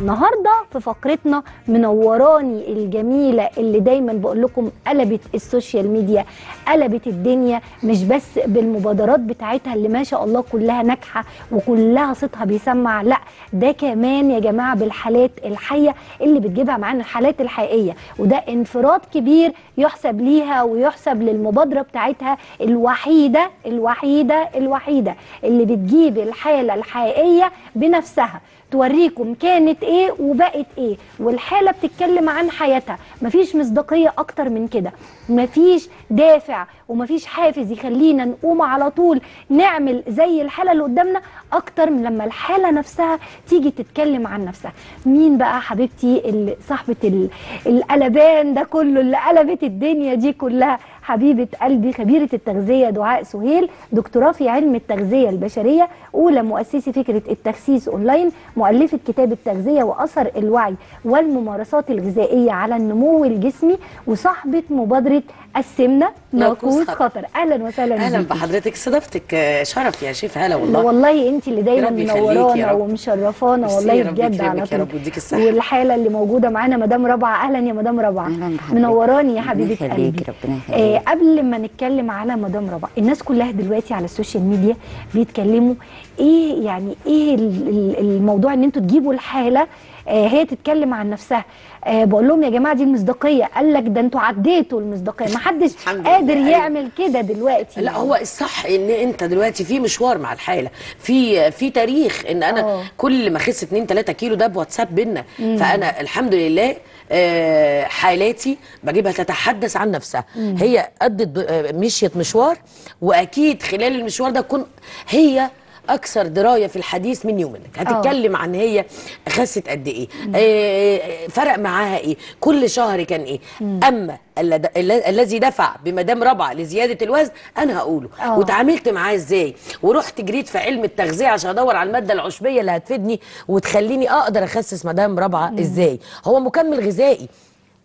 النهارده في فقرتنا منوراني الجميلة اللي دايما بقول لكم قلبت السوشيال ميديا قلبت الدنيا مش بس بالمبادرات بتاعتها اللي ما شاء الله كلها ناجحة وكلها صوتها بيسمع لا ده كمان يا جماعة بالحالات الحية اللي بتجيبها معانا الحالات الحقيقية. وده انفراد كبير يحسب ليها ويحسب للمبادرة بتاعتها الوحيدة الوحيدة الوحيدة اللي بتجيب الحالة الحقيقية بنفسها. توريكم كانت إيه وبقت إيه والحالة بتتكلم عن حياتها. مفيش مصداقية أكتر من كده. مفيش دافع ومفيش حافز يخلينا نقوم على طول نعمل زي الحالة اللي قدامنا أكتر من لما الحالة نفسها تيجي تتكلم عن نفسها. مين بقى حبيبتي صاحبة ال- القلبان ده كله اللي قلبت الدنيا دي كلها؟ حبيبة قلبي خبيرة التغذية دعاء سهيل دكتوراه في علم التغذية البشرية أولى مؤسسي فكرة التخسيس أونلاين مؤلفة كتاب التغذية وأثر الوعي والممارسات الغذائية على النمو الجسمي وصاحبة مبادرة السمنة ناقوس خطر. أهلا وسهلا أهلا بيكي. بحضرتك استضافتك آه، شرف يا شيف هلا والله, والله أنت اللي دايما منورانا. ومشرفانا والله بجد على طول. والحالة اللي موجودة معانا مدام ربعة أهلا يا مدام ربعة بحضرتك. منوراني يا حبيبة قلبي ربنا آه. قبل ما نتكلم على مدام ربعة الناس كلها دلوقتي على ال social media بيتكلموا إيه يعني إيه ال- ال- الموضوع إن أنتوا تجيبوا الحالة هي تتكلم عن نفسها. آه بقول لهم يا جماعة دي المصداقيه قال لك ده أنتوا عديتوا المصداقية. ما حدش قادر أيوة. يعمل كده دلوقتي. لا هو الصح إن أنت دلوقتي في مشوار مع الحالة. في في تاريخ إن أنا آه. كل ما اخس 2 3 كيلو ده بواتساب بينا. فأنا الحمد لله آه، حالاتي بجيبها تتحدث عن نفسها. هي قدت آه، مشيت مشوار. وأكيد خلال المشوار ده تكون هي أكثر دراية في الحديث مني ومنك هتتكلم عن هي خست قد إيه آه، فرق معاها إيه كل شهر كان إيه. أما الل- الل- الذي دفع بمدام ربعه لزيادة الوزن أنا هقوله. آه. وتعاملت معاه إزاي؟ ورحت جريت في علم التغذية عشان أدور على المادة العشبية اللي هتفيدني وتخليني أقدر أخسس مدام ربعه إزاي. هو مكمل غذائي.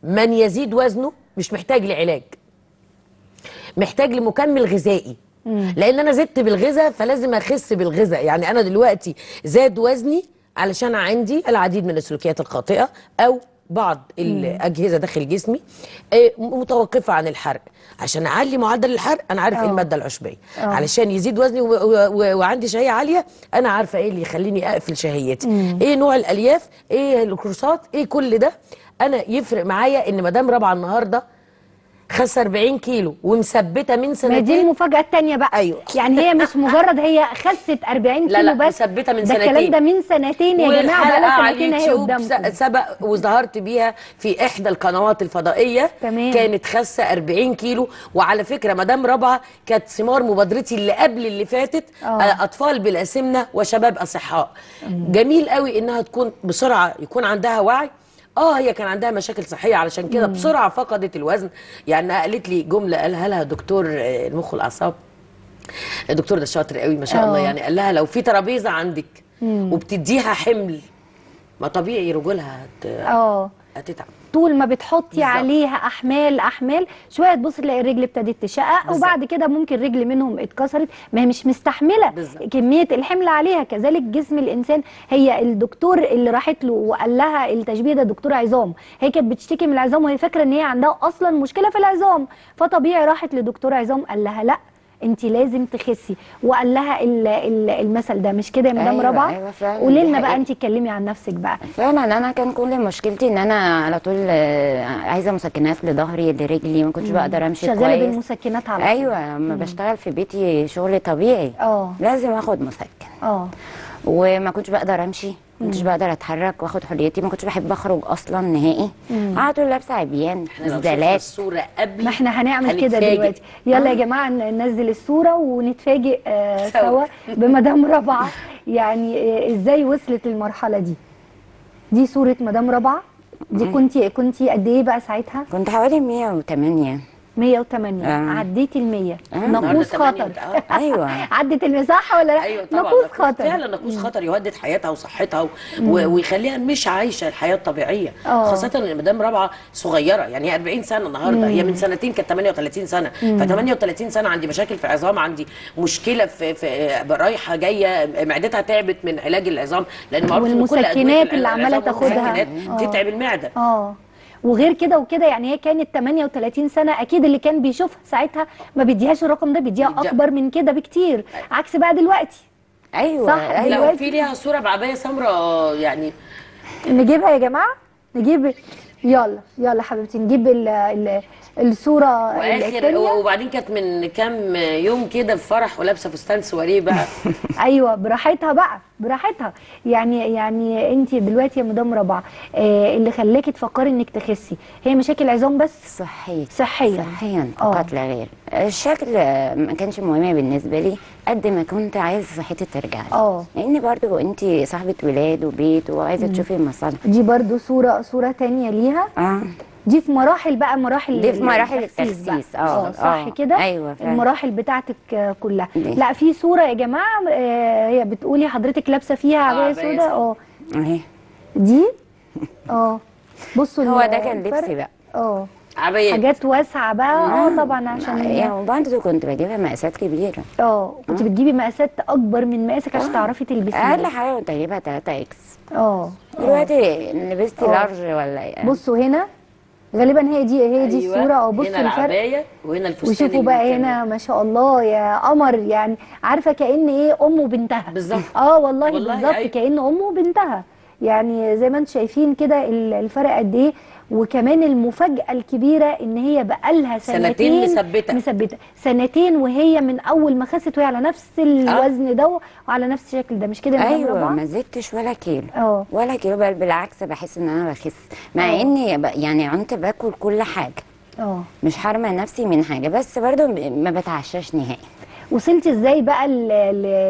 من يزيد وزنه مش محتاج لعلاج. محتاج لمكمل غذائي. لأن أنا زدت بالغذاء فلازم اخس بالغذاء. يعني أنا دلوقتي زاد وزني علشان عندي العديد من السلوكيات الخاطئة أو بعض الأجهزة داخل جسمي آه، متوقفة عن الحرق. عشان اعلي معدل الحرق أنا عارف إيه آه. المادة العشبيه آه. علشان يزيد وزني و- و- و- وعندي شهية عالية أنا عارفة إيه اللي يخليني اقفل شهيتي. إيه نوع الألياف؟ إيه الكروسات؟ إيه كل ده؟ أنا يفرق معايا ان مدام رابعة النهارده خس 40 كيلو ومثبتة من ما دي سنتين المفاجأة التانية بقى أيوة. يعني هي مش مجرد هي خست 40 لا، كيلو لا، بس مثبتة من ده الكلام سنتين. ده من سنتين يا والحلقة بقى سنتين اهي قدامكم سبق وظهرت بيها في إحدى القنوات الفضائية تمام. كانت خاسه 40 كيلو وعلى فكرة مدام رابعة كانت ثمار مبادرتي اللي قبل اللي فاتت آه. آه. أطفال بلا سمنه وشباب أصحاء جميل قوي إنها تكون بسرعة يكون عندها وعي آه هي كان عندها مشاكل صحية علشان كده بسرعة فقدت الوزن. يعني قالت لي جملة قالها لها دكتور آه، المخ والأعصاب. الدكتور ده شاطر قوي ما شاء الله. آه. يعني قال لها لو في ترابيزة عندك وبتديها حمل ما طبيعي رجولها هت... آه. هتتعب. طول ما بتحطي بالظبط. عليها أحمال أحمال شوية تبص تلاقي الرجل ابتدت تشقق. وبعد كده ممكن رجل منهم اتكسرت ما هي مش مستحملة بالظبط. كمية الحمل عليها كذلك جسم الإنسان هي الدكتور اللي راحت له وقال لها التشبيه ده دكتور عظام هي كانت بتشتكي من العظام وهي فاكرة إن هي عندها أصلا مشكلة في العظام فطبيعي راحت لدكتور عظام قال لها لأ انت لازم تخسي. وقال لها ال- ال- المثل ده مش كده يا مدام أيوة، ربعه أيوة قولي لنا بقى. انت اتكلمي عن نفسك بقى. فعلا أنا كان كل مشكلتي إن أنا على طول آه، عايزة مسكنات لظهري لرجلي ما كنتش بقدر أمشي شغالة كويس. بالمسكنات على طول. أيوه لما بشتغل في بيتي شغل طبيعي. آه. لازم آخد مسكن. آه. وما كنتش بقدر أمشي. ما كنتش بقدر أتحرك وآخد حريتي ما كنتش بحب أخرج أصلا نهائي. على طول لابسة عبيان نزلات. الصورة قبل ما إحنا هنعمل كده. دلوقتي. يلا يا جماعة ننزل الصورة ونتفاجئ آه سوا. سوا بمدام ربعة. يعني آه إزاي وصلت للمرحله دي؟ دي صورة مدام ربعة؟ دي كنتي كنتي قد إيه بقى ساعتها؟ كنت حوالي 108 108 آه. عديتي ال 100 آه. ناقوس خطر آه. أيوه. عدت ال صح ولا لا؟ أيوه طبعا. ناقوس خطر فعلا ناقوس خطر يهدد حياتها وصحتها و... و... ويخليها مش عايشة الحياة الطبيعية. آه. خاصة إن مدام رابعة صغيرة يعني هي 40 سنة النهارده. هي من سنتين كانت 38 سنة. ف 38 سنة عندي مشاكل في العظام عندي مشكلة في, في رايحة جاية معدتها تعبت من علاج العظام لأن معروف إن كل والمسكنات أدوية اللي العظام تاخدها. والمسكنات آه. تتعب المعدة. آه. وغير كده وكده يعني هي كانت 38 سنة أكيد اللي كان بيشوفها ساعتها ما بيديهاش الرقم ده بيديها أكبر من كده بكتير عكس بقى دلوقتي. أيوه صح، لا دلوقتي- وفي ليها صورة بعباية سمراء يعني. نجيبها يا جماعة؟ نجيب يلا يلا حبيبتي نجيب ال ال الصورة وآخر وبعدين كانت من كام يوم كده في فرح ولابسة فستان سواريه بقى. أيوه براحتها بقى براحتها. يعني يعني أنت دلوقتي يا مدام ربع آه اللي خلاكي تفكري إنك تخسي هي مشاكل عظام بس؟ صحيا صحيا. صحيا آه. فقط لا غير. الشكل ما كانش مهم بالنسبة لي قد ما كنت عايزة صحتي ترجع لي. آه. لأن برضو أنت صاحبة ولاد وبيت وعايزة تشوفي المصالح دي برضو صورة صورة تانية ليها. آه. دي في مراحل بقى مراحل دي في مراحل. التخسيس، آه، آه صح آه، كده؟ أيوة فعلا. المراحل بتاعتك آه، كلها. دي. لا في صورة يا جماعة آه، هي بتقولي حضرتك لابسة فيها عباية عباية سوداء آه. أهي. دي؟ آه. بصوا هو ده كان. لبسي بقى. آه. عبايات حاجات واسعة بقى. آه طبعا عشان يعني وبرضه كنت بجيبها مقاسات كبيرة. آه. كنت بتجيبي مقاسات أكبر من مقاسك عشان تعرفي أقل تلبسيها حاجة كنت اجيبها 3 X. آه. دلوقتي لبست آه. large ولا إيه؟ بصوا هنا غالبا هي دي هي دي أيوة. الصورة آه بصوا هنا الفرق العباية وهنا الفستان وشوفوا بقى. هنا ما شاء الله يا قمر يعني عارفة كأن إيه ام وبنتها بالظبط. آه والله, والله بالظبط أيوة. كأن ام وبنتها يعني زي ما أنتم شايفين كده ال- الفرق قد إيه. وكمان المفاجأة الكبيرة إن هي بقالها سنتين سنتين مثبتة. مثبتة. سنتين وهي من أول ما خست وهي على نفس الوزن ده وعلى نفس الشكل ده. مش كده أيوه؟ ما زدتش ولا كيلو. آه. ولا كيلو بل بالعكس بحس إن أنا بخس. مع آه. إني يعني كنت باكل كل حاجة. آه. مش حارمه نفسي من حاجة. بس برضو ما بتعشاش نهائي. وصلتي إزاي بقى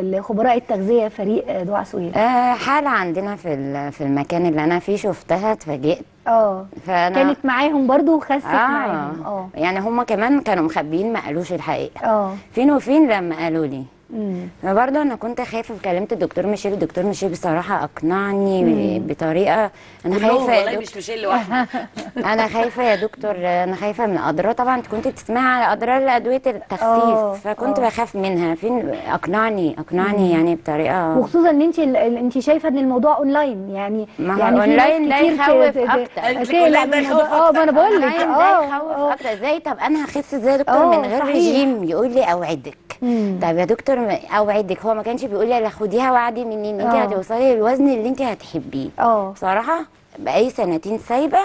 لخبراء التغذية فريق دعاء سويل آه حالة عندنا في في المكان اللي أنا فيه شفتها اتفاجئت. آه كانت معاهم برضو وخست معاهم آه. يعني هم كمان كانوا مخبيين ما قالوش الحقيقة. آه. فين وفين لما قالوا لي؟ امم فبرضه أنا كنت خايفة وكلمت الدكتور ميشيل الدكتور ميشيل بصراحة أقنعني ب- بطريقة أنا خايفة يا والله دكتور مش ميشيل لوحده أنا خايفة يا دكتور أنا خايفة من أضرار طبعا انت كنت بتسمعي على أضرار ادويه آه، التخسيس فكنت آه. بخاف منها فين أقنعني أقنعني يعني بطريقه وخصوصا إن أنت أنت شايفة إن الموضوع أونلاين يعني ما هو يعني ناس ده يخوف ده. يخوف آه ما أنا. بقول لك آه يخوف آه. أكتر إزاي طب أنا هخس إزاي يا دكتور آه، من غير. رجيم يقول لي أوعدك مم. طب يا دكتور اوعدك هو ما كانش بيقول لي لا خديها وعدي مني إن انت آه. هتوصلي للوزن اللي انت هتحبيه. آه. بصراحة بقالي سنتين سايبة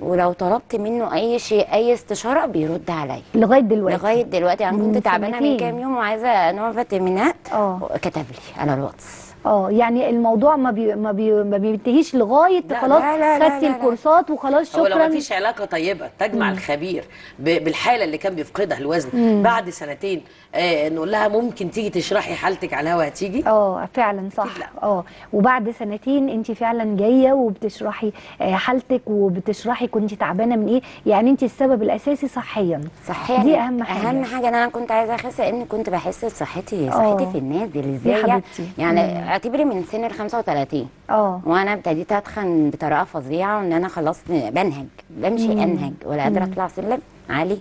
ولو طلبت منه أي شيء أي استشارة بيرد عليا. لغاية دلوقتي. لغاية دلوقتي. أنا من كنت تعبانة. من كام يوم وعايزة نوع فيتامينات. آه. كتب لي على الواتس. آه يعني الموضوع ما بي ما, بي ما بينتهيش لغاية لا، خلاص لا. الكورسات وخلاص هو لو شكرا ما فيش علاقة طيبة تجمع الخبير ب- بالحالة اللي كان بيفقدها الوزن بعد سنتين آه نقول لها ممكن تيجي تشرحي حالتك على الهوا هتيجي آه فعلا صح. آه وبعد سنتين انت فعلا جاية وبتشرحي آه، حالتك وبتشرحي كنت تعبانة من إيه يعني انت السبب الأساسي صحيا صحيح دي أهم حاجة. أهم حاجة ان أنا كنت عايزة أخس لأن كنت بحس بصحتي. صحتي في النازل إزاي حبيبتي. يعني اعتبري من سن ال 35 آه. وأنا ابتديت اتخن بطريقة فظيعة وان أنا خلاص بنهج بمشي انهج ولا قادرة اطلع سلم عالي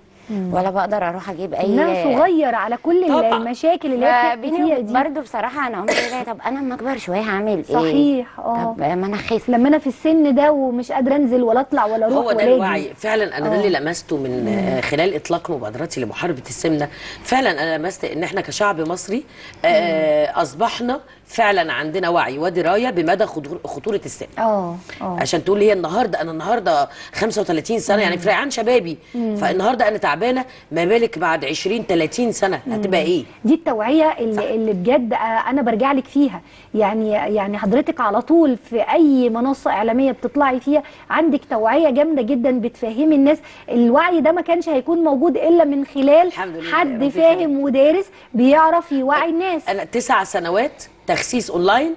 ولا بقدر أروح أجيب اي انها صغير على كل طبعا. المشاكل اللي هي فيها دي. برضه بصراحة أنا عمري طب أنا لما اكبر شوية هعمل إيه؟ صحيح آه. طب ما أنا اخس لما أنا في السن ده ومش قادرة انزل ولا اطلع ولا أروح هو ده الوعي. فعلا أنا ده. اللي لمسته من آه، خلال اطلاق مبادرتي لمحاربة السمنه فعلا أنا لمست ان إحنا كشعب مصري آه، اصبحنا فعلا عندنا وعي ودراية بمدى خطور- خطورة السمنه آه آه. عشان تقول لي هي النهارده أنا النهارده 35 سنة يعني في ريعان شبابي. فالنهاردة أنا تعبانة ما بالك بعد 20 30 سنة هتبقى إيه؟ دي التوعية اللي, اللي بجد آه، أنا برجع لك فيها. يعني يعني حضرتك على طول في أي منصة إعلامية بتطلعي فيها عندك توعية جامدة جدا بتفهمي الناس. الوعي ده ما كانش هيكون موجود إلا من خلال حد فاهم ودارس بيعرف يوعي الناس. أنا تسع سنوات تخسيس أونلاين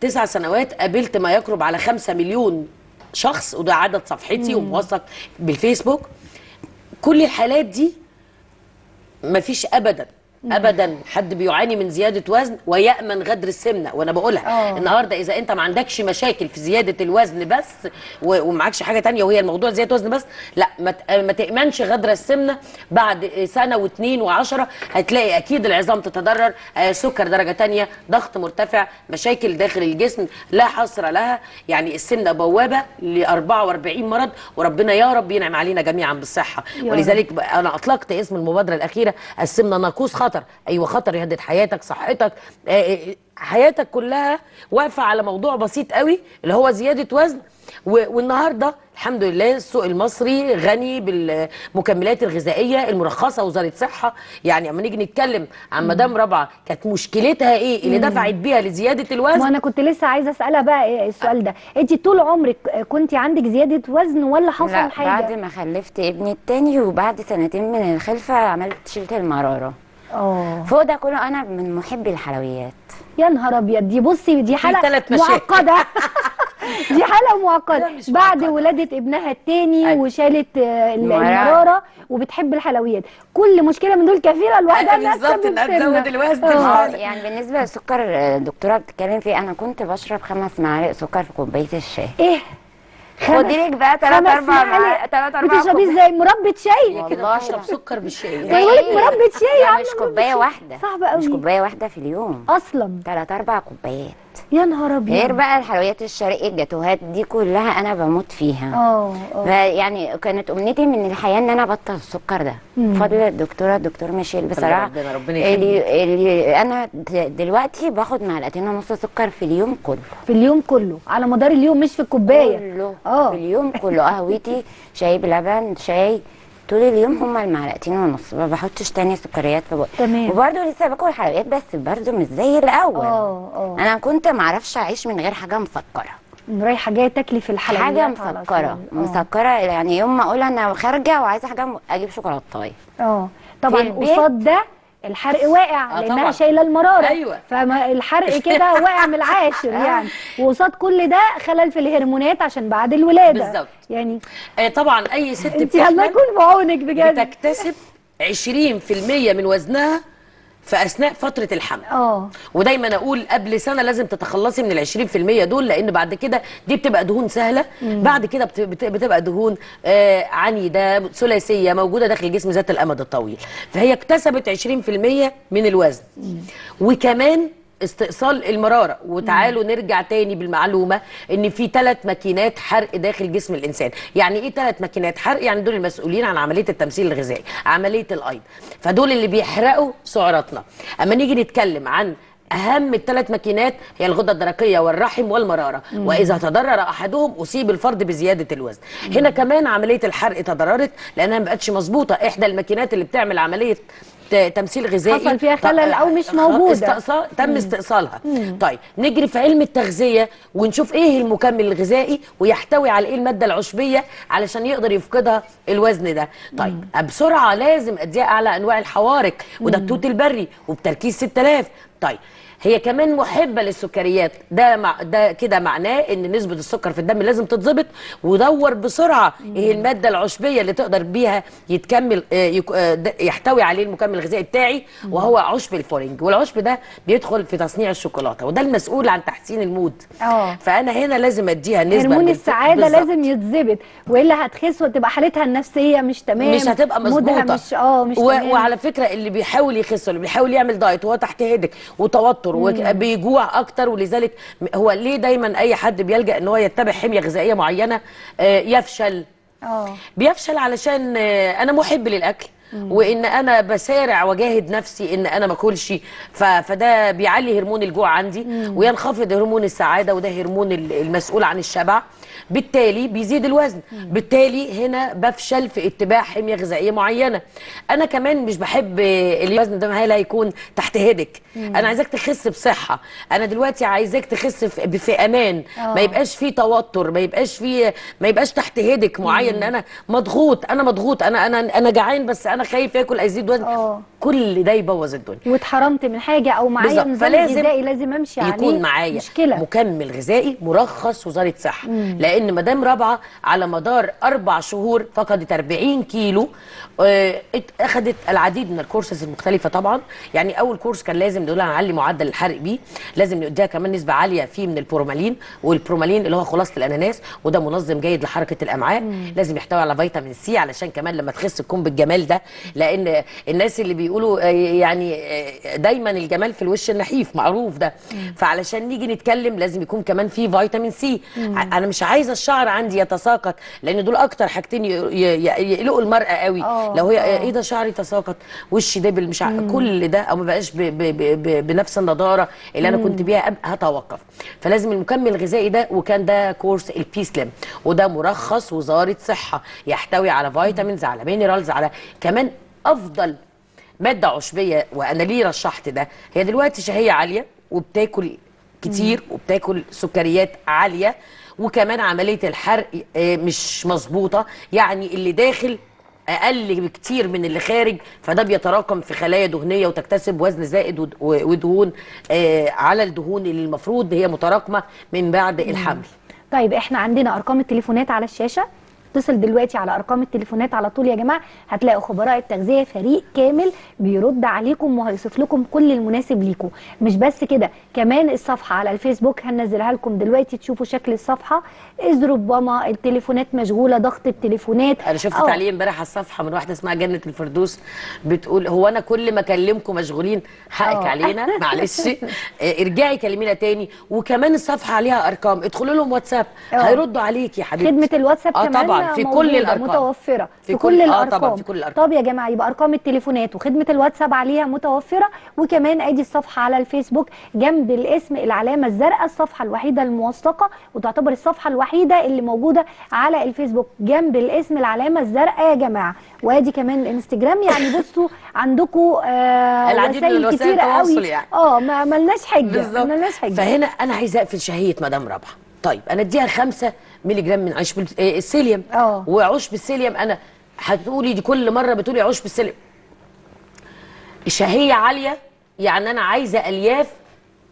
تسع سنوات قابلت ما يقرب على خمسة مليون شخص وده عدد صفحتي وموثق بالفيسبوك. كل الحالات دي مفيش ابدا. ابدا. حد بيعاني من زيادة وزن ويأمن غدر السمنة. وأنا بقولها آه. النهارده إذا أنت ما عندكش مشاكل في زيادة الوزن بس ومعكش حاجة تانية وهي الموضوع زيادة وزن بس لا ما تأمنش غدر السمنة. بعد سنة واثنين وعشرة هتلاقي أكيد العظام تتضرر آه، سكر درجة تانية ضغط مرتفع مشاكل داخل الجسم لا حصر لها. يعني السمنة بوابة ل 44 مرض وربنا يا رب ينعم علينا جميعا بالصحة. ولذلك أنا أطلقت اسم المبادرة الأخيرة السمنة ناقوس خطر أيوه خطر يهدد حياتك صحتك. آه، آه، حياتك كلها واقفة على موضوع بسيط قوي اللي هو زيادة وزن. والنهاردة الحمد لله السوق المصري غني بالمكملات الغذائية المرخصة وزاره صحة. يعني أما نيجي نتكلم عن مدام رابعة كانت مشكلتها إيه؟ اللي دفعت بيها لزيادة ما الوزن أنا كنت لسه عايزة أسألها بقى إيه السؤال ده؟ انت طول عمرك كنت عندك زيادة وزن ولا حصل لا حاجة؟ بعد ما خلفت ابني التاني وبعد سنتين من الخلفة عملت شلت المرارة. آه فوق ده كله أنا من محبي الحلويات يا نهار أبيض دي بصي دي حاله. معقدة دي حاله معقدة بعد معقدة. ولادة ابنها التاني أيوة. وشالت. المرارة وبتحب الحلويات كل مشكلة من دول كفيله لوحدها أيوة انها بالظبط، سمنة. تزود الوزن. آه. آه، يعني بالنسبة للسكر آه، الدكتوره بتتكلم فيه أنا كنت بشرب خمس معالق سكر في كوباية الشاي إيه خدي لك بقى تلات خمس أربع معالق. معالق تلات أربع بتشربيه كوبايات. إزاي؟ مربى شاي. والله لا. سكر بالشاي ده يقول لك مربى شاي يا ده عم مش كوباية. واحدة. صعب قوي. مش كوباية واحدة في اليوم. أصلا. تلات أربع كوبايات. يا نهار أبيض. غير بقى الحلويات الشرقي الجاتوهات دي كلها أنا بموت فيها. آه آه يعني كانت أمنيتي من الحياة إن أنا أبطل السكر ده. بفضل الدكتورة الدكتور ميشيل بصراحة ربنا- ربنا. اللي, اللي أنا دلوقتي باخد معلقتين ونص سكر في اليوم كله. في اليوم كله على مدار اليوم مش في الكوباية. كله آه. في اليوم كله. قهوتي شاي بلبن شاي طول اليوم هما المعلقتين ونص ما بحطش تاني سكريات في بقى تمام. وبرده لسه باكل حلويات بس برده مش زي الأول. آه آه أنا كنت معرفش أعيش من غير حاجة مسكرة. رايحة جاية تاكلي في الحلويات حاجة مسكرة. مسكرة يعني يوم ما أقول أنا خارجة وعايزة حاجة م- أجيب شوكولاتايه آه طبعا قصاد ده الحرق واقع آه لأنها طبعا. شايلة المرارة أيوة. فالحرق كده واقع من العاشر يعني وقصاد كل ده خلل في الهرمونات عشان بعد الولادة بالظبط. يعني آه، طبعا أي ست انت الله يكون في عونك بجد بتكتسب 20% من وزنها في أثناء فترة الحمل. آه. ودايما أقول قبل سنة لازم تتخلصي من ال 20% دول لأن بعد كده دي بتبقى دهون سهلة. بعد كده بت- بت- بتبقى دهون آه عنيده ثلاثية موجودة داخل الجسم ذات الأمد الطويل. فهي اكتسبت 20% من الوزن. وكمان استئصال المرارة. وتعالوا نرجع تاني بالمعلومة إن في ثلاث ماكينات حرق داخل جسم الإنسان. يعني إيه ثلاث ماكينات حرق؟ يعني دول المسؤولين عن عملية التمثيل الغذائي عملية الأيض. فدول اللي بيحرقوا سعراتنا. أما نيجي نتكلم عن أهم الثلاث ماكينات هي الغدة الدرقية والرحم والمرارة. وإذا تضرر أحدهم أصيب الفرد بزيادة الوزن. هنا كمان عملية الحرق تضررت لأنها ما بقتش مظبوطة. إحدى الماكينات اللي بتعمل عملية تمثيل غذائي. حصل فيها خلل أو مش خ- موجودة. استئصال تم استئصالها طيب نجري في علم التغذية ونشوف إيه المكمل الغذائي ويحتوي على إيه المادة العشبية علشان يقدر يفقدها الوزن ده. طيب بسرعة لازم أديها أعلى أنواع الحوارق وده التوت البري وبتركيز 6000 طيب هي كمان محبة للسكريات. ده مع ده كده معناه إن نسبة السكر في الدم لازم تتظبط ودور بسرعة. إيه المادة العشبية اللي تقدر بيها يتكمل آه، آه، يحتوي عليه المكمل الغذائي بتاعي وهو عشب الفورنج والعشب ده بيدخل في تصنيع الشوكولاتة وده المسؤول عن تحسين ال mood. آه. فأنا هنا لازم أديها نسبة هرمون السعادة. لازم يتظبط. وإلا هتخس وتبقى حالتها النفسية مش تمام مش هتبقى مظبوطة. مش آه مش و... تمام. وعلى فكرة اللي بيحاول يخس اللي بيحاول يعمل diet وهو تحت ضغط وتوتر وبيجوع أكتر ولذلك هو ليه دايما أي حد بيلجأ إن هو يتبع حمية غذائية معينة؟ آه، يفشل. آه. بيفشل علشان آه، أنا محب للأكل وإن أنا بسارع وأجاهد نفسي إن أنا ما آكلش. فده بيعلي هرمون الجوع عندي وينخفض هرمون السعادة وده هرمون ال- المسؤول عن الشبع. بالتالي بيزيد الوزن. بالتالي هنا بفشل في اتباع حمية غذائية معينة. أنا كمان مش بحب آه، الوزن ده هل هيكون تحت هدك أنا عايزاك تخس بصحة. أنا دلوقتي عايزاك تخس في, أمان. آه. ما يبقاش فيه توتر ما يبقاش فيه ما يبقاش تحت هدك معين. ان أنا مضغوط أنا مضغوط أنا أنا أنا جعان بس أنا خايف آكل أزيد وزن. آه. كل ده يبوظ الدنيا. واتحرمت من حاجة أو معايا. نظام غذائي لازم أمشي عليه. يكون معايا مشكلة. مكمل غذائي مرخص وزارة صحة. لأن مدام رابعة على مدار أربع شهور فقدت 40 كيلو. آه، اخذت العديد من الكورسز المختلفة طبعا. يعني أول كورس كان لازم نقول لها معدل الحرق بيه. لازم نديها كمان نسبة عالية فيه من البروميلين والبروميلين اللي هو خلاصة الأناناس وده منظم جيد لحركة الأمعاء. لازم يحتوي على فيتامين C علشان كمان لما تخس تكون بالجمال ده. لأن الناس اللي بيقولوا آه، يعني آه، دايما الجمال في الوش النحيف معروف ده. فعلشان نيجي نتكلم لازم يكون كمان فيه فيتامين C. ع- أنا مش عايزة الشعر عندي يتساقط لأن دول أكتر حاجتين يقلقوا المرأة قوي. آه، لو هي آه. إيه ده شعري تساقط وشي دبل مش ع... كل ده أو ما بقاش ب... ب... ب... ب... بنفس النضارة اللي أنا كنت بيها هتوقف. فلازم المكمل الغذائي ده وكان ده كورس ال Be Slim وده مرخص وزارة صحة يحتوي على vitamins على minerals على كمان أفضل مادة عشبية. وأنا ليه رشحت ده؟ هي دلوقتي شهية عالية وبتاكل كتير وبتاكل سكريات عالية. وكمان عملية الحرق آه، مش مظبوطة. يعني اللي داخل أقل بكتير من اللي خارج فده بيتراكم في خلايا دهنية وتكتسب وزن زائد ود- ودهون آه، على الدهون اللي المفروض هي متراكمة من بعد الحمل. طيب إحنا عندنا أرقام التليفونات على الشاشة. اتصل دلوقتي على أرقام التليفونات على طول يا جماعة. هتلاقوا خبراء التغذية فريق كامل بيرد عليكم وهيوصف لكم كل المناسب ليكم. مش بس كده كمان الصفحة على الفيسبوك هنزلها لكم دلوقتي. تشوفوا شكل الصفحة. اذ ربما التليفونات مشغولة ضغط التليفونات. أنا شفت أو- تعليق امبارح على الصفحة من واحدة اسمها جنة الفردوس بتقول هو أنا كل ما أكلمكم مشغولين؟ حقك آه. علينا. معلش. آه، ارجعي كلمينا تاني. وكمان الصفحة عليها أرقام. ادخلوا لهم واتساب. آه. هيردوا عليك يا حبيبتي. خدمة الواتساب آه كمان طبعا. في كل الأرقام. متوفرة. في, في كل, كل- آه الأرقام طبعاً في كل الأرقام. طب يا جماعة يبقى أرقام التليفونات وخدمة الواتساب عليها متوفرة وكمان أدي الصفحة على الفيسبوك جنب الاسم العلامة الزرقاء الصفحة الوحيدة الموثقة وتعتبر الصفحة الوحيدة اللي موجودة على الفيسبوك جنب الاسم العلامة الزرقاء يا جماعة. وأدي كمان الإنستجرام يعني بصوا عندكم آه العديد من وسائل التواصل قوي. يعني. آه ما ملناش حجة بالظبط. ملناش حجة. فهنا أنا عايزة أقفل شهية مدام رابعه طيب أنا أديها 5 مللي جرام من عشب آه، السيليوم. آه. وعشب السيليوم أنا هتقولي دي كل مرة بتقولي عشب السيليوم الشهية عالية يعني أنا عايزة ألياف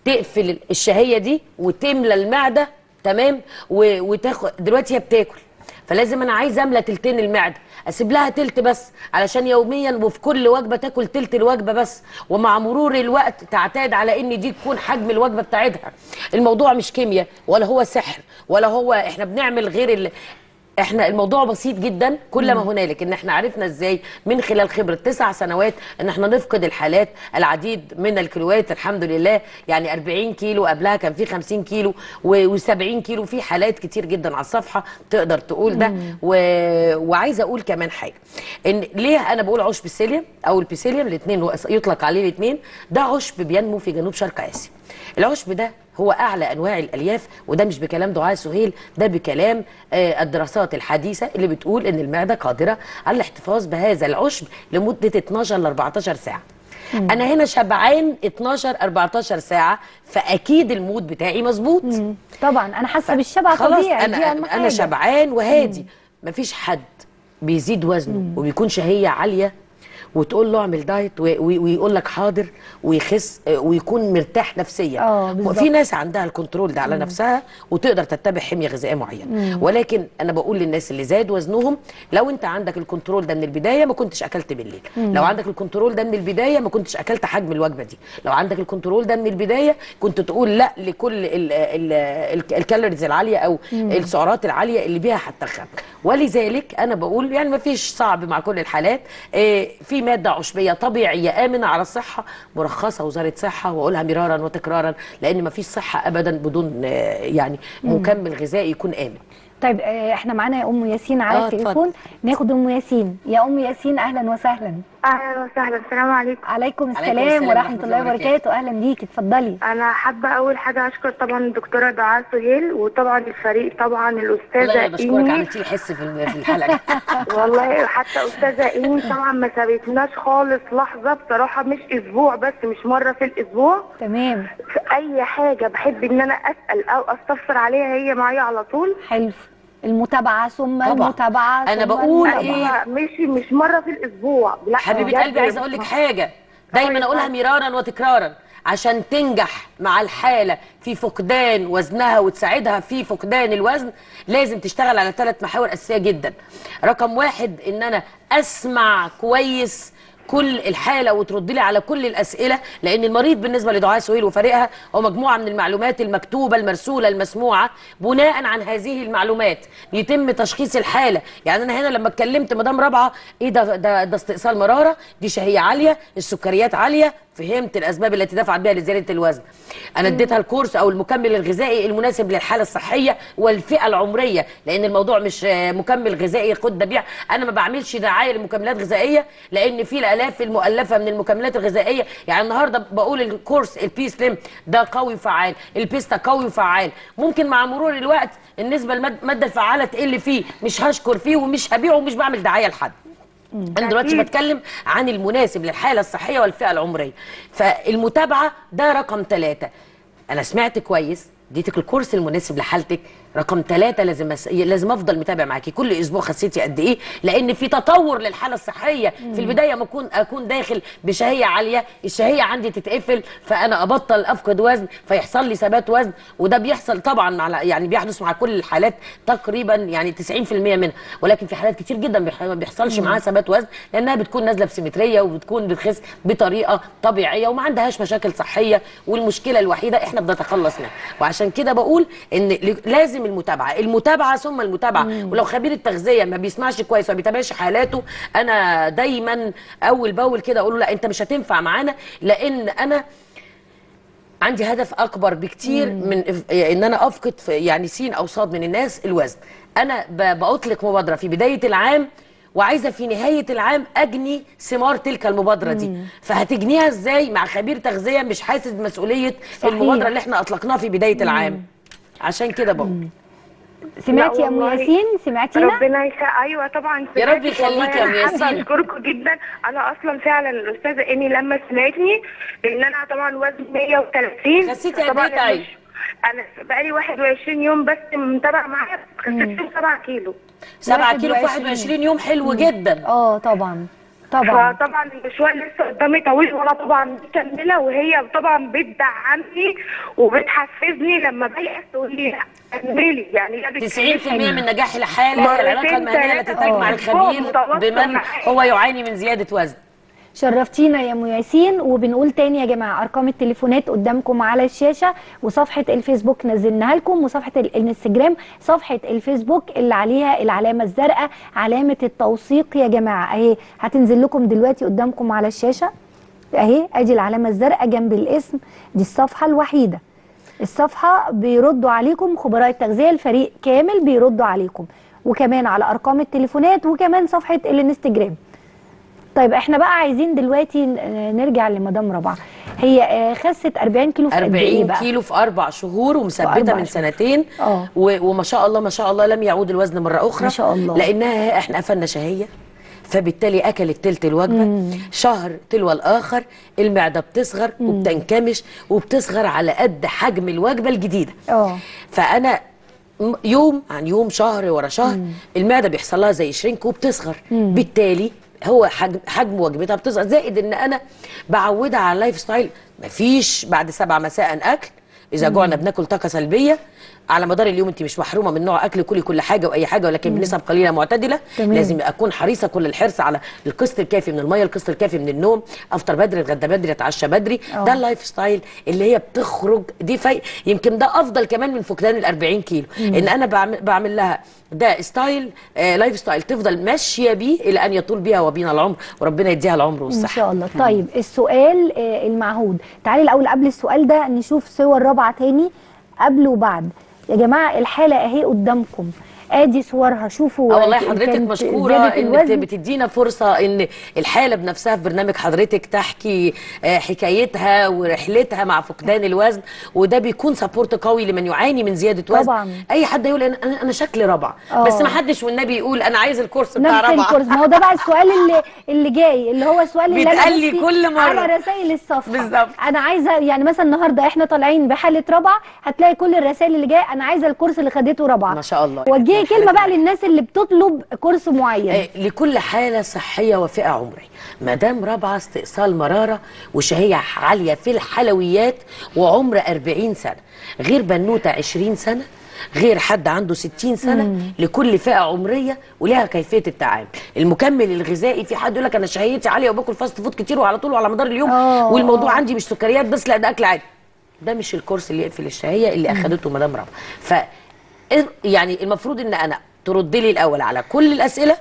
تقفل الشهية دي وتملى المعدة تمام؟ وتاخد دلوقتي هي بتاكل. فلازم أنا عايزه املى تلتين المعده اسيب لها تلت بس علشان يوميا وفي كل وجبة تاكل تلت الوجبة بس ومع مرور الوقت تعتاد على إن دي تكون حجم الوجبة بتاعتها الموضوع مش كيمياء ولا هو سحر ولا هو إحنا بنعمل غير. إحنا الموضوع بسيط جدا كل ما هنالك ان إحنا عرفنا إزاي من خلال خبرة تسع سنوات ان إحنا نفقد الحالات العديد من الكيلوات الحمد لله. يعني 40 كيلو قبلها كان في 50 كيلو و70 كيلو في حالات كتير جدا على الصفحة تقدر تقول ده. و... وعايزه أقول كمان حاجة إن ليه أنا بقول عشب السيليوم أو البيسيليوم الاثنين يطلق عليه الاثنين ده عشب بينمو في جنوب شرق آسيا. العشب ده هو أعلى أنواع الألياف وده مش بكلام دعاء سهيل ده بكلام آه، الدراسات الحديثة اللي بتقول إن المعدة قادرة على الاحتفاظ بهذا العشب لمدة 12 ل 14 ساعة. أنا هنا شبعان 12 14 ساعة فأكيد المود بتاعي مظبوط. مم. طبعا أنا حاسة بالشبع خلاص طبيعي دي أنا أنا. شبعان وهادي. مفيش حد بيزيد وزنه وبيكون شهية عالية وتقول له اعمل دايت ويقول لك حاضر ويخس ويكون مرتاح نفسيا. بالظبط. وفي ناس عندها ال control ده على نفسها وتقدر تتبع حمية غذائية معينة. ولكن أنا بقول للناس اللي زاد وزنهم لو أنت عندك ال control ده من البداية ما كنتش أكلت بالليل. لو عندك ال control ده من البداية ما كنتش أكلت حجم الوجبة دي. لو عندك ال control ده من البداية كنت تقول لا لكل ال ال ال ال calories العالية أو السعرات العالية اللي بيها هتخنك ولذلك أنا بقول يعني ما فيش صعب مع كل الحالات. آه، في مادة عشبية طبيعية آمنة على الصحة مرخصة وزارة صحة وأقولها مرارا وتكرارا لأن ما فيش صحة ابدا بدون آه، يعني مكمل غذائي يكون آمن. طيب آه، إحنا معانا يا أم ياسين على آه، التليفون. ناخد أم ياسين. يا أم ياسين أهلا وسهلا. أهلا وسهلا السلام عليكم. عليكم السلام, السلام ورحمة الله وبركاته. أهلا بيكي اتفضلي. أنا حابة أول حاجة أشكر طبعا الدكتورة دعاء سهيل وطبعا الفريق طبعا والله الاستاذه إيمي. عملتي لي حس في الحلقة والله حتى أستاذة إيمي طبعا ما سابتناش خالص لحظة بصراحة مش أسبوع بس مش مرة في الأسبوع. تمام. في أي حاجة بحب إن أنا أسأل أو أستفسر عليها هي معايا على طول. حلو. المتابعة ثم طبعا. المتابعة أنا ثم بقول. إيه؟ مش مش مرة في الأسبوع لا حبيبة. قلبي عايزة أقول لك حاجة دايما طيب. أقولها مرارا وتكرارا عشان تنجح مع الحالة في فقدان وزنها وتساعدها في فقدان الوزن لازم تشتغل على ثلاث محاور أساسية جدا رقم واحد إن أنا أسمع كويس كل الحالة وترد لي على كل الأسئلة لأن المريض بالنسبة لدعاء سهيل وفريقها هو مجموعة من المعلومات المكتوبة المرسولة المسموعة. بناء عن هذه المعلومات يتم تشخيص الحالة. يعني أنا هنا لما اتكلمت مدام رابعة إيه ده ده, ده استئصال مرارة دي شهية عالية السكريات عالية فهمت الأسباب التي دفعت بها لزيادة الوزن. أنا اديتها الكورس أو المكمل الغذائي المناسب للحالة الصحية والفئة العمرية لأن الموضوع مش مكمل غذائي خد ده بيع. أنا ما بعملش دعاية لمكملات غذائية لأن في الآلاف المؤلفة من المكملات الغذائية. يعني النهارده بقول الكورس ال B Slim ده قوي وفعال البيستا قوي وفعال ممكن مع مرور الوقت النسبة المادة الفعالة تقل فيه. مش هشكر فيه ومش هبيعه ومش بعمل دعاية لحد. أنا دلوقتي. بتكلم عن المناسب للحالة الصحية والفئة العمرية. فالمتابعة ده رقم ثلاثة أنا سمعت كويس اديتك الكورس المناسب لحالتك. رقم ثلاثة لازم أس... لازم أفضل متابع معاكي. كل أسبوع خسيتي قد إيه؟ لأن في تطور للحالة الصحية. في البداية ما اكون أكون داخل بشهية عالية. الشهية عندي تتقفل فأنا أبطل أفقد وزن فيحصل لي ثبات وزن. وده بيحصل طبعا مع يعني بيحدث مع كل الحالات تقريبا يعني 90% منها. ولكن في حالات كتير جدا ما بيحصلش معاها ثبات وزن لأنها بتكون نازلة بسيمترية وبتكون بتخس بطريقة طبيعية وما عندهاش مشاكل صحية. والمشكلة الوحيدة إحنا بنتخلص منها. وعشان كده بقول إن ل- لازم المتابعة. المتابعة ثم المتابعة. ولو خبير التغذية ما بيسمعش كويس وما بيتابعش حالاته أنا دايما أول بأول كده أقول له لا أنت مش هتنفع معانا لأن أنا عندي هدف أكبر بكتير من إف- إن أنا أفقد يعني سين أو صاد من الناس الوزن. أنا بأطلق مبادرة في بداية العام وعايزة في نهاية العام أجني ثمار تلك المبادرة دي. فهتجنيها إزاي مع خبير تغذية مش حاسس بمسؤولية صحيح. المبادرة اللي إحنا أطلقناها في بداية العام؟ عشان كده بقول. سمعتي يا أم. ياسين؟ سمعتينا؟ ربنا يخ... أيوه طبعا يا رب يخليك. يا حابة ياسين. أشكركم جدا. أنا أصلا فعلا الأستاذة إيمي لما سمعتني لأن أنا طبعا وزني 130 خسيتي قد إيه طيب؟ أنا بقالي 21 يوم بس متابعة معايا خسيت 7 كيلو. 7 كيلو في 21 21 يوم حلو جدا. آه طبعا. طبعا فطبعا المشوار لسه قدامي طويل وأنا طبعا مكملة وهي طبعا بتدعمني وبتحفزني لما بيأس تقول لي لا كملي يعني لا 90% من نجاح الحالة العلاقة المهنية التي تجمع. الخبير بمن. هو يعاني من زيادة وزن شرفتينا يا أم ياسين وبنقول تاني يا جماعة أرقام التليفونات قدامكم على الشاشة وصفحة الفيسبوك نزلناها لكم وصفحة الانستجرام صفحة الفيسبوك اللي عليها العلامة الزرقاء علامة التوثيق يا جماعة. أهي هتنزل لكم دلوقتي قدامكم على الشاشة. أهي أدي العلامة الزرقاء جنب الاسم. دي الصفحة الوحيدة. الصفحة بيردوا عليكم خبراء التغذية الفريق كامل بيردوا عليكم. وكمان على أرقام التليفونات وكمان صفحة الانستجرام. طيب إحنا بقى عايزين دلوقتي نرجع لمدام ربع. هي آه، خست 40 كيلو في قد إيه 40 بقى؟ كيلو في أربع شهور ومثبتة من شهور. سنتين. و- وما شاء الله ما شاء الله لم يعود الوزن مرة أخرى. ما شاء الله. لأنها إحنا قفلنا شهية. فبالتالي أكلت تلت الوجبة. شهر تلو الآخر المعدة بتصغر وبتنكمش وبتصغر على قد حجم الوجبة الجديدة. آه. فأنا يوم عن يوم شهر ورا شهر المعدة بيحصل لها زي شرينك وبتصغر. بالتالي هو حجم حجم وجبتها بتصغر زائد إن أنا بعودها على ال lifestyle. مفيش بعد سبعة مساء أكل. إذا جوعنا بناكل طاقة سلبية. على مدار اليوم انت مش محرومة من نوع أكل كلي كل حاجة وأي حاجة ولكن بنسب قليلة معتدلة. تمام. لازم أكون حريصة كل الحرص على القسط الكافي من المية القسط الكافي من النوم أفطر بدري أتغدى بدري أتعشى بدري. أه. ده ال lifestyle اللي هي بتخرج دي في يمكن ده أفضل كمان من فقدان ال 40 كيلو. إن أنا بعمل, بعمل لها ده style آه lifestyle تفضل ماشية بيه إلى أن يطول بها وبينا العمر. وربنا يديها العمر إن والصحة. شاء الله. طيب السؤال آه، المعهود. تعالي الأول قبل السؤال ده نشوف صور رابعة تاني قبل وبعد. يا جماعة الحالة أهي قدامكم. ادي صورها شوفوا آه والله حضرتك مشكورة إن بتدينا فرصة إن الحالة بنفسها في برنامج حضرتك تحكي آه، حكايتها ورحلتها مع فقدان الوزن وده بيكون support قوي لمن يعاني من زيادة وزن طبعاً. أي حد يقول أنا أنا شكلي ربع آه. بس ما حدش والنبي يقول أنا عايز الكورس بتاع نفس ربع الكورس ما هو ده بقى السؤال اللي اللي جاي اللي هو السؤال اللي أنا بيتقال لي كل مرة. على رسائل الصفحة بالظبط. أنا عايزه يعني مثلا النهارده إحنا طالعين بحالة رابعه هتلاقي كل الرسائل اللي جاية أنا عايزة الكورس اللي خدته رابعه ما شاء الله. وجهي توجهي كلمة بقى للناس اللي بتطلب كورس معين. آه، لكل حالة صحية وفئة عمرية مدام رابعة استئصال مرارة وشهية عالية في الحلويات وعمر 40 سنة. غير بنوتة 20 سنة غير حد عنده 60 سنة لكل فئة عمرية ولها كيفية التعامل. المكمل الغذائي في حد يقول لك أنا شهيتي عالية وباكل fast food كتير وعلى طول وعلى مدار اليوم آه، والموضوع. عندي مش سكريات بس لا ده أكل عادي. ده مش الكورس اللي يقفل الشهية اللي أخدته مدام رابعة. ف يعني المفروض إن أنا ترد لي الأول على كل الأسئلة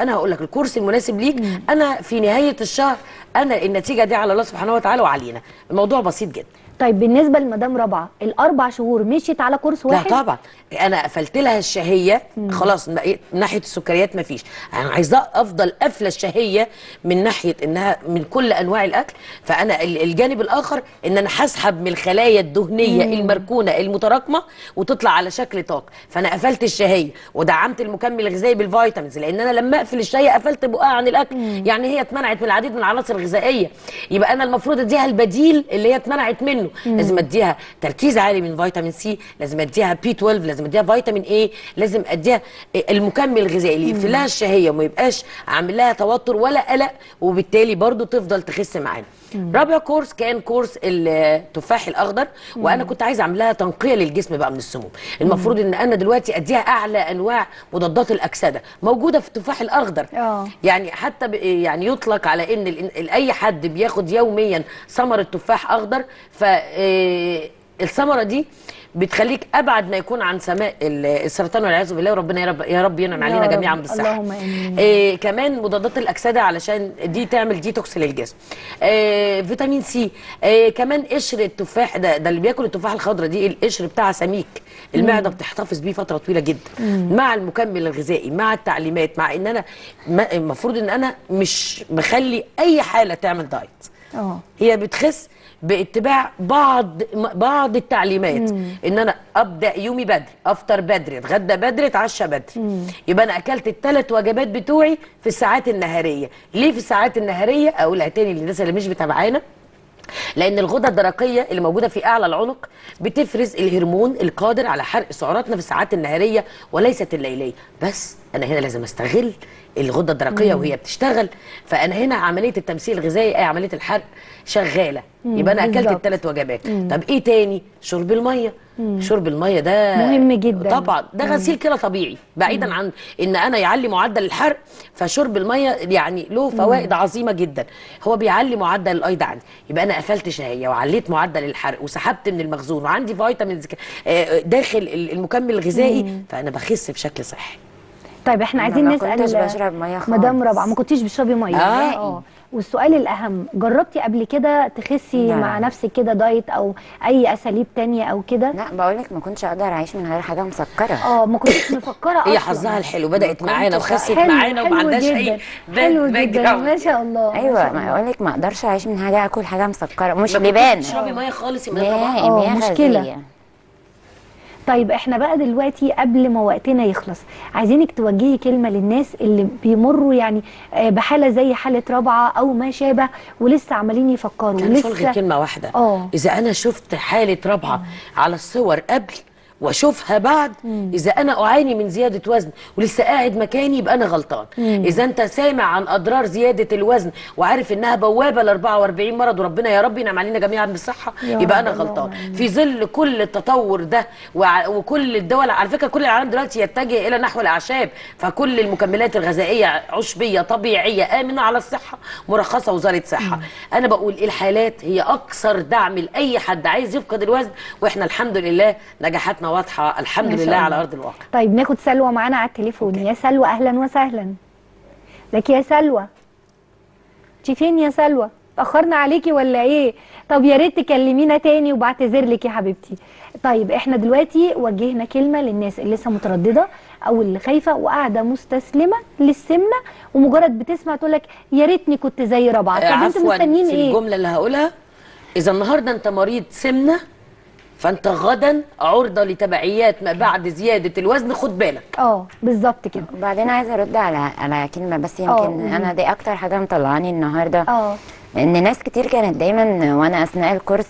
أنا هقول لك الكورس المناسب ليك أنا في نهاية الشهر أنا النتيجة دي على الله سبحانه وتعالى وعلينا. الموضوع بسيط جدا. طيب بالنسبة لمدام رابعة الأربع شهور مشيت على كورس لا واحد؟ طبعا. أنا قفلت لها الشهية. خلاص من ناحية السكريات ما فيش أنا عايزاه أفضل قافلة الشهية من ناحية إنها من كل أنواع الأكل. فأنا ال- الجانب الآخر إن أنا هسحب من الخلايا الدهنية المركونة المتراكمة وتطلع على شكل طاقه فأنا قفلت الشهية ودعمت المكمل الغذائي بال vitamins. لأن أنا لما أقفل الشهية قفلت بقها عن الأكل. يعني هي اتمنعت من العديد من العناصر الغذائية. يبقى أنا المفروض أديها البديل اللي هي اتمنعت منه. لازم اديها تركيز عالي من فيتامين C لازم اديها B 12 لازم اديها فيتامين E لازم اديها المكمل الغذائي. اللي يقفل لها الشهيه وما يبقاش عامل لها توتر ولا قلق وبالتالي برضو تفضل تخس معانا. رابع كورس كان كورس التفاح الأخضر وأنا كنت عايزه أعمل لها تنقية للجسم بقى من السموم. المفروض إن أنا دلوقتي أديها أعلى أنواع مضادات الأكسدة موجودة في التفاح الأخضر. آه. يعني حتى يعني يطلق على إن أي حد بياخد يوميا ثمرة تفاح أخضر ف آه، الثمرة دي بتخليك أبعد ما يكون عن سماء ال- السرطان والعياذ بالله. وربنا يا رب يا رب ينعم علينا. جميعا بالصحة. اللهم آمين. إيه كمان مضادات الأكسدة علشان دي تعمل ديتوكس للجسم. إيه فيتامين C. إيه كمان قشر التفاح ده, ده اللي بياكل التفاح الخضراء دي القشر بتاعها سميك المعدة بتحتفظ بيه فترة طويلة جدا. مع المكمل الغذائي مع التعليمات مع إن أنا المفروض إن أنا مش بخلي أي حالة تعمل دايت آه. هي بتخس باتباع بعض بعض التعليمات. إن أنا أبدأ يومي بدري أفطر بدري أتغدى بدري أتعشى بدري. يبقى أنا أكلت الثلاث وجبات بتوعي في الساعات النهارية. ليه في الساعات النهارية؟ أقولها تاني للناس اللي مش متابعانا. لأن الغدة الدرقية اللي موجودة في أعلى العنق بتفرز الهرمون القادر على حرق سعراتنا في الساعات النهارية وليست الليلية. بس أنا هنا لازم أستغل الغده الدرقيه وهي بتشتغل فانا هنا عمليه التمثيل الغذائي اي عمليه الحرق؟ شغاله. يبقى أنا اكلت. الثلاث وجبات. طب إيه تاني؟ شرب الميه. شرب الميه ده مهم جدا. طبعا ده غسيل كلى طبيعي بعيدا عن ان أنا يعلي معدل الحرق فشرب الميه يعني له فوائد عظيمة جدا. هو بيعلي معدل الأيض عندي. يبقى أنا قفلت شهية وعليت معدل الحرق وسحبت من المخزون وعندي vitamins ك- آه، داخل ال- المكمل الغذائي فأنا بخس بشكل صحي. طيب إحنا عايزين ما نسأل كنتش بشرب مدام خالص. رابعة ما كنتيش بتشربي مية آه. والسؤال الأهم جربتي قبل كده تخسي لا. مع نفسك كده diet أو أي أساليب تانية أو كده لا بقول لك ما كنتش أقدر أعيش من غير حاجة مسكرة آه ما كنتش مفكره أصلا هي حظها الحلو بدأت معانا وخست معانا وما عندهاش أي حلو جدا. ما شاء الله ما أيوه. ما أقول لك ما أقدرش أعيش من حاجة اكل حاجة مسكرة مش ما لبان بتشربي مية خالص يا مدام رباب؟ نهائي آه، مياه مشكلة. غازية. طيب إحنا بقى دلوقتي قبل ما وقتنا يخلص عايزينك توجهي كلمة للناس اللي بيمروا يعني آه، بحالة زي حالة رابعة أو ما شابه ولسه عمالين يفكروا مش ولسه كلمة واحدة آه. إذا أنا شفت حالة رابعة على الصور قبل واشوفها بعد إذا أنا أعاني من زيادة وزن ولسه قاعد مكاني يبقى أنا غلطان. إذا أنت سامع عن أضرار زيادة الوزن وعارف إنها بوابة ل 44 مرض وربنا يا رب ينعم علينا جميعا بالصحة يبقى أنا غلطان. آمين. في ظل كل التطور ده وكل الدول على فكرة كل العالم دلوقتي يتجه إلى نحو الأعشاب فكل المكملات الغذائية عشبية طبيعية آمنة على الصحة مرخصة وزارة صحة. أنا بقول الحالات؟ هي أكثر دعم لأي حد عايز يفقد الوزن وإحنا الحمد لله نجاحاتنا واضحة. الحمد لله الله. على أرض الواقع. طيب ناخد سلوى معانا على التليفون. يا سلوى أهلا وسهلا. لك يا سلوى. انت فين يا سلوى؟ اتاخرنا عليكي ولا إيه؟ طب يا ريت تكلمينا تاني وبعتذر لك يا حبيبتي. طيب إحنا دلوقتي وجهنا كلمة للناس اللي لسه مترددة أو اللي خايفة وقاعدة مستسلمة للسمنة ومجرد بتسمع تقول لك يا ريتني كنت زي ربعه طب أنتوا مستنيين إيه؟ الجملة اللي هقولها إذا النهارده أنت مريض سمنة فانت غدا عرضة لتبعيات ما بعد زيادة الوزن خد بالك. آه بالظبط كده. وبعدين عايزة أرد على على كلمة بس آه، يمكن قولي. أنا دي أكتر حاجة مطلعاني النهارده. آه. إن ناس كتير كانت دايما وأنا أثناء الكورس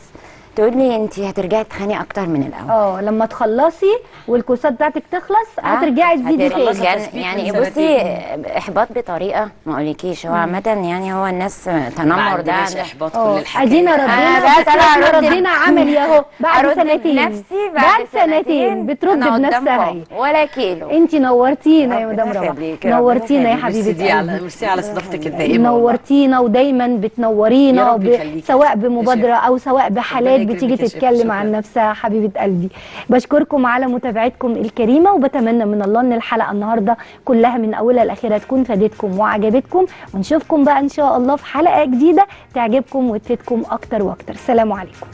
تقول لي انت هترجعي تخاني أكتر من الأول. آه لما تخلصي والكورسات بتاعتك تخلص هترجعي تزيدي تاني. يعني, يعني بصي. إحباط بطريقة ما أقولكيش. هو عامة يعني هو الناس تنمر ده. إحباط كل آه الحكاية. أدينا إحنا أرد ردينا عملي اهو بعد سنتين. بنفسي بعد سنتين. بترد بنفسها هي. ولا كيلو. انت نورتينا يا ربنا مدام ربنا نورتينا يا يخليك. ميرسي على قلبي ميرسي على صداقتك الدائمة. نورتينا ودايما بتنورينا. سواء بمبادرة. أو سواء بحالات يكرمك بتيجي. تتكلم عن. نفسها حبيبة قلبي بشكركم على متابعتكم الكريمة وبتمنى من الله إن الحلقة النهارده كلها من أولها لآخرها تكون فادتكم وعجبتكم ونشوفكم بقى إن شاء الله في حلقة جديدة تعجبكم وتفيدكم أكتر وأكتر سلام عليكم